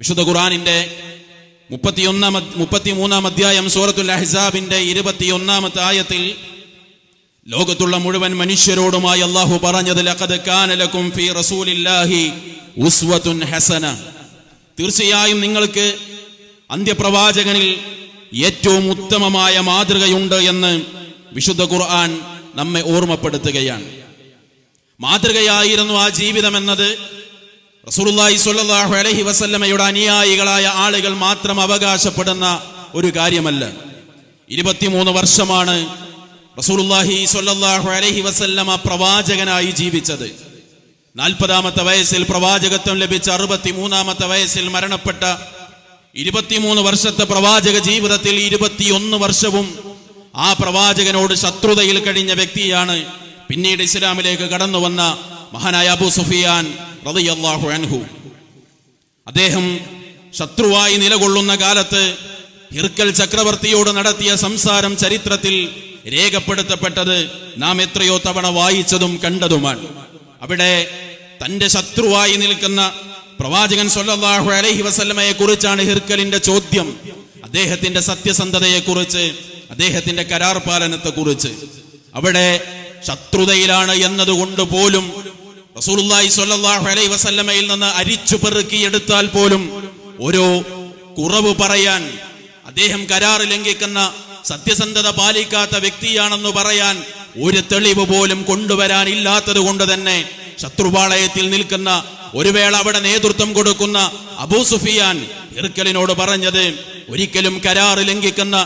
വിശുദ്ധ ഖുറാനിന്റെ മുപ്പത്തിയൊന്നാം മുപ്പത്തിമൂന്നാം അധ്യായം സൂറത്തുൽ അഹ്സാബിന്റെ ഇരുപത്തിയൊന്നാമത്തെ ആയത്തിൽ ലോകത്തുള്ള മുഴുവൻ മനുഷ്യരോടുമായി അള്ളാഹു പറഞ്ഞത് ഫീ റസൂലില്ലാഹി ഹസന. തീർച്ചയായും നിങ്ങൾക്ക് അന്ത്യപ്രവാചകനിൽ ഏറ്റവും ഉത്തമമായ മാതൃകയുണ്ട് എന്ന് വിശുദ്ധ ഖുർആൻ നമ്മെ ഓർമ്മപ്പെടുത്തുകയാണ്. മാതൃകയായിരുന്നു ആ ജീവിതം എന്നത് റസൂലുള്ളാഹി സ്വല്ലല്ലാഹു അലൈഹി വസല്ലമയുടെ അനുയായികളായ ആളുകൾ മാത്രം അവകാശപ്പെടുന്ന ഒരു കാര്യമല്ല. ഇരുപത്തിമൂന്ന് വർഷമാണ് റസൂലുള്ളാഹി സ്വല്ലല്ലാഹു അലൈഹി വസല്ലമ പ്രവാചകനായി ജീവിച്ചത്. നാൽപ്പതാമത്തെ വയസ്സിൽ പ്രവാചകത്വം ലഭിച്ച അറുപത്തിമൂന്നാമത്തെ വയസ്സിൽ മരണപ്പെട്ട ഇരുപത്തിമൂന്ന് വർഷത്തെ പ്രവാചക ജീവിതത്തിൽ ഇരുപത്തിയൊന്ന് വർഷവും ആ പ്രവാചകനോട് ശത്രുതയിൽ കഴിഞ്ഞ വ്യക്തിയാണ് പിന്നീട് ഇസ്ലാമിലേക്ക് കടന്നു വന്ന മഹാനായ അബു സുഫിയാൻ. റളിയല്ലാഹു അൻഹു. അദ്ദേഹം ശത്രുവായി നിലകൊള്ളുന്ന കാലത്ത് ഹിർക്കൽ ചക്രവർത്തിയോട് നടത്തിയ സംസാരം ചരിത്രത്തിൽ രേഖപ്പെടുത്തപ്പെട്ടത് നാം എത്രയോ തവണ വായിച്ചതും കണ്ടതുമാണ്. അവിടെ തന്റെ ശത്രുവായി നിൽക്കുന്ന പ്രവാചകൻ സൊല്ലാഹു അലൈഹി വസല്ലമയെ കുറിച്ചാണ് ഹിർക്കലിന്റെ ചോദ്യം. അദ്ദേഹത്തിന്റെ സത്യസന്ധതയെ കുറിച്ച് അദ്ദേഹത്തിന്റെ കരാർ പാലനത്തെ കുറിച്ച് അവിടെ ശത്രുതയിലാണ് എന്നതുകൊണ്ട് പോലും റസൂലുള്ളാഹി സ്വല്ലല്ലാഹു അലൈഹി വസല്ലമയിൽ നിന്ന് അരിച്ചു പെറുക്കിയെടുത്താൽ പോലും ഒരു കുറവ് പറയാൻ അദ്ദേഹം കരാർ ലംഘിക്കുന്ന സത്യസന്ധത പാലിക്കാത്ത വ്യക്തിയാണെന്ന് പറയാൻ ഒരു തെളിവ് പോലും കൊണ്ടുവരാനില്ലാത്തത് കൊണ്ട് തന്നെ ശത്രുപാളയത്തിൽ നിൽക്കുന്ന ഒരു വേള അവിടെ നേതൃത്വം കൊടുക്കുന്ന അബൂ സുഫിയാൻ ഇർക്കലിനോട് പറഞ്ഞത് ഒരിക്കലും കരാർ ലംഘിക്കുന്ന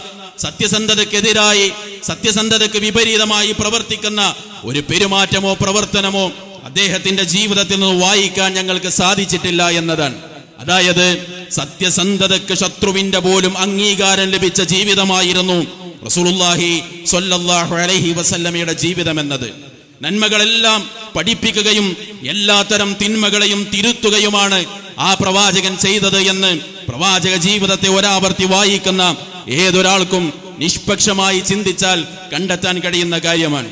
സത്യസന്ധതക്കെതിരായി സത്യസന്ധതയ്ക്ക് വിപരീതമായി പ്രവർത്തിക്കുന്ന ഒരു പെരുമാറ്റമോ പ്രവർത്തനമോ അദ്ദേഹത്തിന്റെ ജീവിതത്തിൽ നിന്ന് വായിക്കാൻ ഞങ്ങൾക്ക് സാധിച്ചിട്ടില്ല എന്നതാണ്. അതായത് സത്യസന്ധതയ്ക്ക് ശത്രുവിന്റെ പോലും അംഗീകാരം ലഭിച്ച ജീവിതമായിരുന്നു റസൂലുള്ളാഹി സ്വല്ലല്ലാഹു അലൈഹി വസല്ലമയുടെ ജീവിതം എന്നത് നന്മകളെല്ലാം പഠിപ്പിക്കുകയും എല്ലാത്തരം തിന്മകളെയും തിരുത്തുകയുമാണ് ആ പ്രവാചകൻ ചെയ്തത് എന്ന് പ്രവാചക ജീവിതത്തെ ഒരാവർത്തി വായിക്കുന്ന ഏതൊരാൾക്കും നിഷ്പക്ഷമായി ചിന്തിച്ചാൽ കണ്ടെത്താൻ കഴിയുന്ന കാര്യമാണ്.